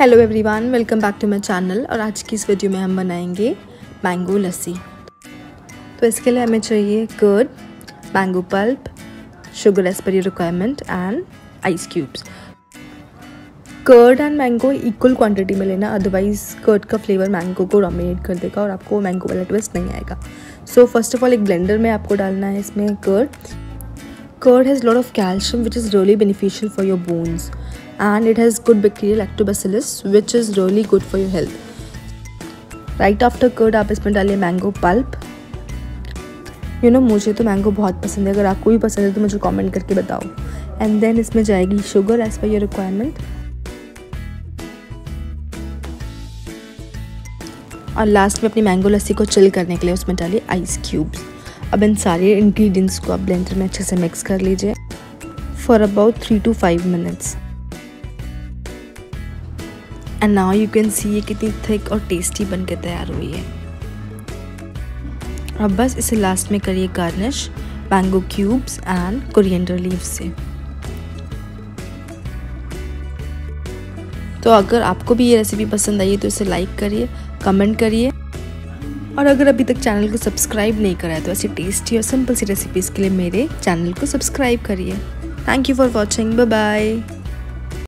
Hello everyone welcome back to my channel और आज की इस वीडियो में हम बनाएँगे मैंगो लस्सी तो इसके लिए हमें चाहिए curd mango pulp sugar as per your requirement and ice cubes curd and mango equal quantity में लेना अदरवाइज़ कर्ड का फ्लेवर मैंगो को डोमिनेट कर देगा और आपको मैंगो वाला ट्विस्ट नहीं आएगा. सो फ़र्स्ट ऑफ़ ऑल एक ब्लेंडर में आपको डालना है इसमें curd curd has lot of calcium which is really beneficial for your bones and it has good bacterial lactobacillus, which is really good for your health. Right after curd, आप इसमें डालिए mango pulp you know मुझे तो mango बहुत पसंद है। अगर आपको भी पसंद है तो मुझे कमेंट करके बताओ। एंड देन इसमें जाएगी sugar as per your requirement और लास्ट में अपनी मैंगो लस्सी को चिल करने के लिए उसमें डालिए आइस क्यूब्स अब इन सारे इंग्रेडिएंट्स को आप ब्लेंडर में अच्छे से मिक्स कर लीजिए for about three to five minutes and now you can see ये कितनी थिक और टेस्टी बन के तैयार हुई है। अब बस इसे लास्ट में करिए garnish mango cubes and coriander leave से। तो अगर आपको भी ये रेसिपी पसंद आई है तो इसे लाइक करिए कमेंट करिए। और अगर अभी तक चैनल को सब्सक्राइब नहीं करा है तो ऐसी टेस्टी और सिंपल सी रेसिपीज़ के लिए मेरे चैनल को सब्सक्राइब करिए। Thank you for watching bye